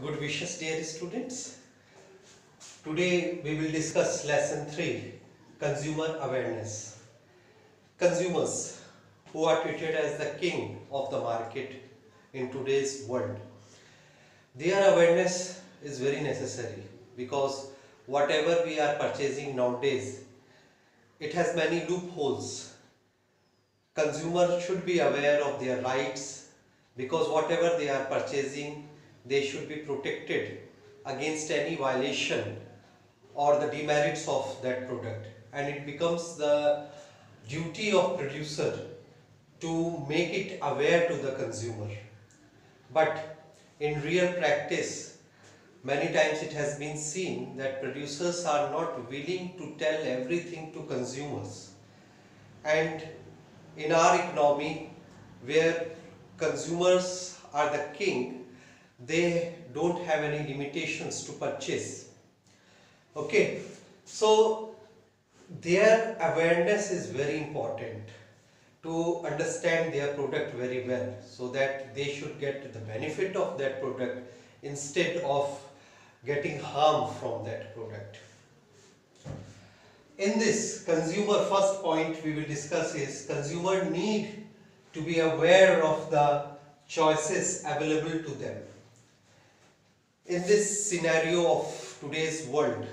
Good wishes dear students. Today we will discuss lesson 3 consumer awareness. Consumers who are treated as the king of the market in today's world. Their awareness is very necessary because whatever we are purchasing nowadays it has many loopholes. Consumer should be aware of their rights because whatever they are purchasing they should be protected against any violation or the demerits of that product. And it becomes the duty of producer to make it aware to the consumer. But in real practice many times it has been seen that producers are not willing to tell everything to consumers. And in our economy where consumers are the king they don't have any limitations to purchase. Okay so their awareness is very important to understand their product very well so that they should get the benefit of that product instead of getting harm from that product. In this consumer first point we will discuss is consumer need to be aware of the choices available to them in this scenario of today's world,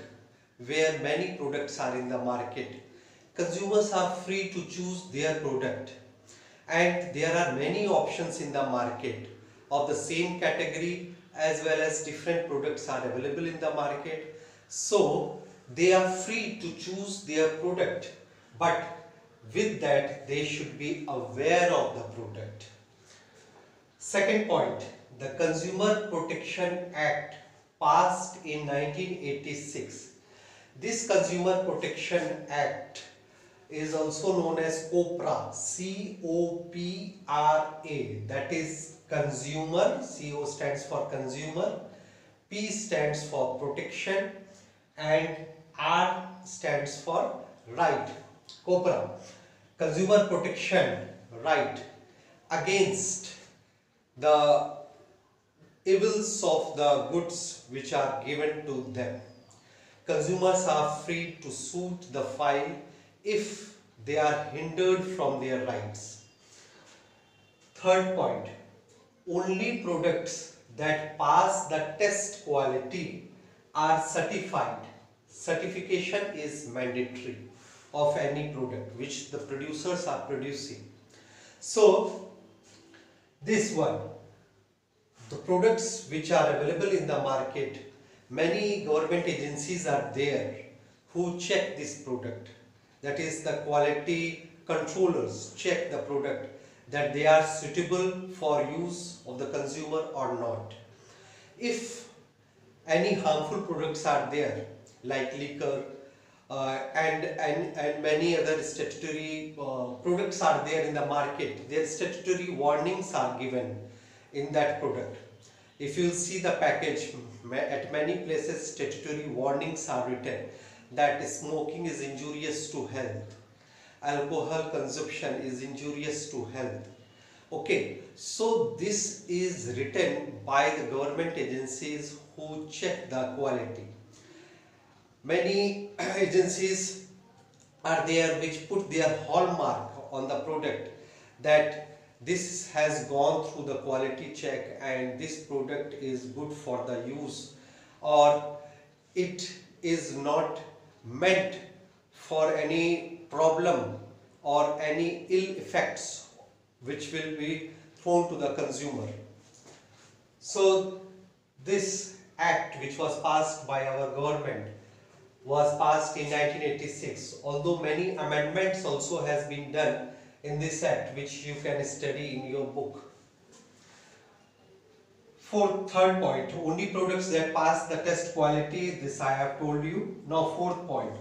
where many products are in the market, consumers are free to choose their product and there are many options in the market of the same category as well as different products are available in the market. So, they are free to choose their product but with that they should be aware of the product. Second point, the Consumer Protection Act passed in 1986. This Consumer Protection Act is also known as COPRA, C-O-P-R-A, that is consumer, C-O stands for consumer, P stands for protection and R stands for right, COPRA, consumer protection right against the evils of the goods which are given to them. Consumers are free to suit the file if they are hindered from their rights. Third point, only products that pass the test quality are certified. Certification is mandatory of any product which the producers are producing. So, this one the products which are available in the market, many government agencies are there who check this product. That is the quality controllers check the product that they are suitable for use of the consumer or not. If any harmful products are there like liquor uh, and, and, and many other statutory uh, products are there in the market, their statutory warnings are given in that product. If you see the package, at many places statutory warnings are written that smoking is injurious to health, alcohol consumption is injurious to health. Okay, so this is written by the government agencies who check the quality. Many agencies are there which put their hallmark on the product that this has gone through the quality check and this product is good for the use or it is not meant for any problem or any ill effects which will be thrown to the consumer. So this act which was passed by our government was passed in 1986 although many amendments also has been done in this act which you can study in your book. Fourth, third point, only products that pass the test quality, this I have told you. Now fourth point,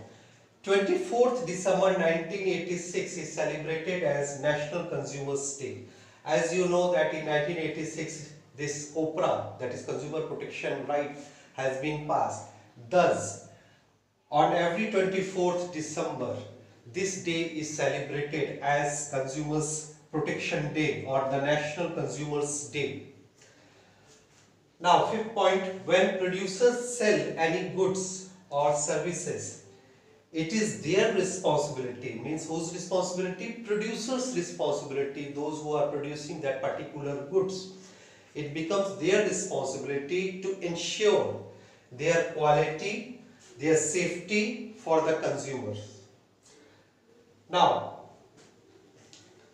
24th December 1986 is celebrated as National Consumers Day. As you know that in 1986 this COPRA, that is Consumer Protection Right, has been passed. Thus, on every 24th December, this day is celebrated as Consumers Protection Day or the National Consumers Day. Now fifth point, when producers sell any goods or services, it is their responsibility, means whose responsibility? Producers responsibility, those who are producing that particular goods. It becomes their responsibility to ensure their quality, their safety for the consumers. Now,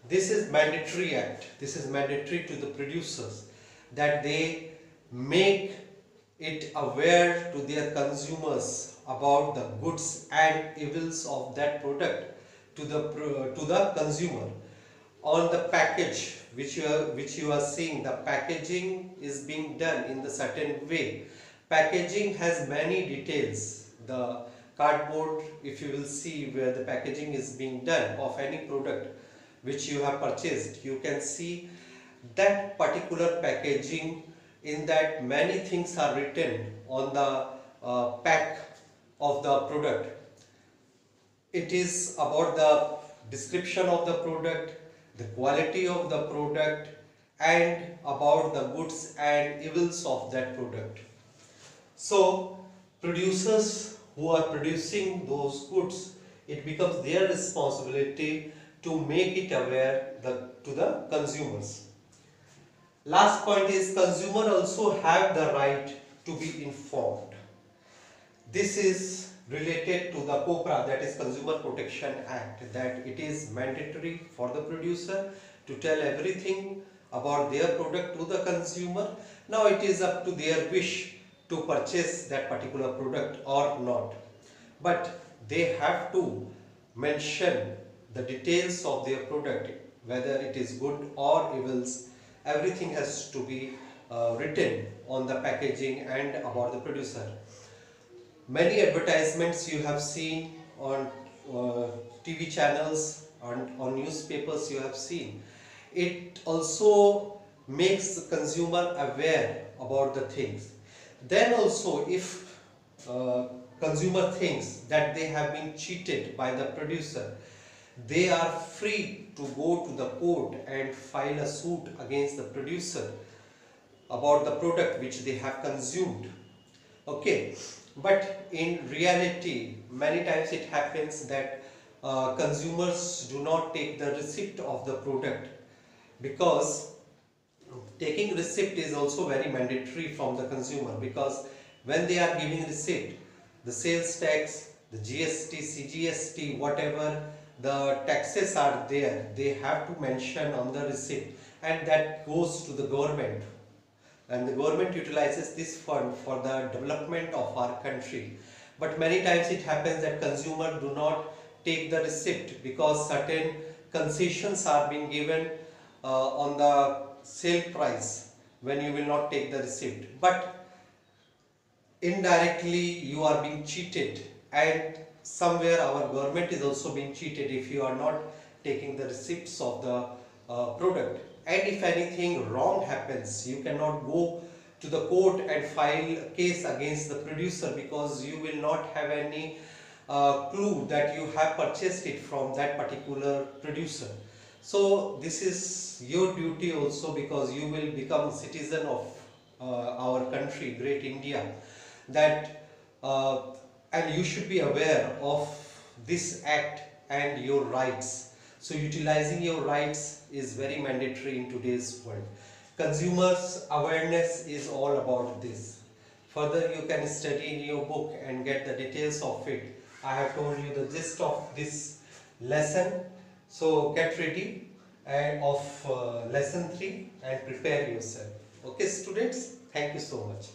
this is mandatory act, this is mandatory to the producers that they make it aware to their consumers about the goods and evils of that product to the to the consumer. On the package which you are which you are seeing the packaging is being done in the certain way. Packaging has many details. The cardboard if you will see where the packaging is being done of any product which you have purchased you can see that particular packaging in that many things are written on the uh, pack of the product. It is about the description of the product, the quality of the product and about the goods and evils of that product. So producers who are producing those goods, it becomes their responsibility to make it aware the, to the consumers. Last point is consumer also have the right to be informed. This is related to the COPRA that is Consumer Protection Act that it is mandatory for the producer to tell everything about their product to the consumer. Now it is up to their wish to purchase that particular product or not. But they have to mention the details of their product whether it is good or evils everything has to be uh, written on the packaging and about the producer. Many advertisements you have seen on uh, TV channels, on, on newspapers you have seen. It also makes the consumer aware about the things. Then also if uh, consumer thinks that they have been cheated by the producer, they are free to go to the court and file a suit against the producer about the product which they have consumed. Okay, but in reality, many times it happens that uh, consumers do not take the receipt of the product because taking receipt is also very mandatory from the consumer because when they are giving receipt, the sales tax, the GST, CGST, whatever the taxes are there they have to mention on the receipt and that goes to the government. And the government utilizes this fund for the development of our country. But many times it happens that consumer do not take the receipt because certain concessions are being given uh, on the sale price when you will not take the receipt. But indirectly you are being cheated. And somewhere our government is also being cheated if you are not taking the receipts of the uh, product. And if anything wrong happens you cannot go to the court and file a case against the producer because you will not have any uh, clue that you have purchased it from that particular producer so this is your duty also because you will become a citizen of uh, our country great india that uh, and you should be aware of this act and your rights. So utilizing your rights is very mandatory in today's world. Consumers awareness is all about this. Further you can study in your book and get the details of it. I have told you the gist of this lesson. So get ready and of uh, lesson 3 and prepare yourself. Okay students, thank you so much.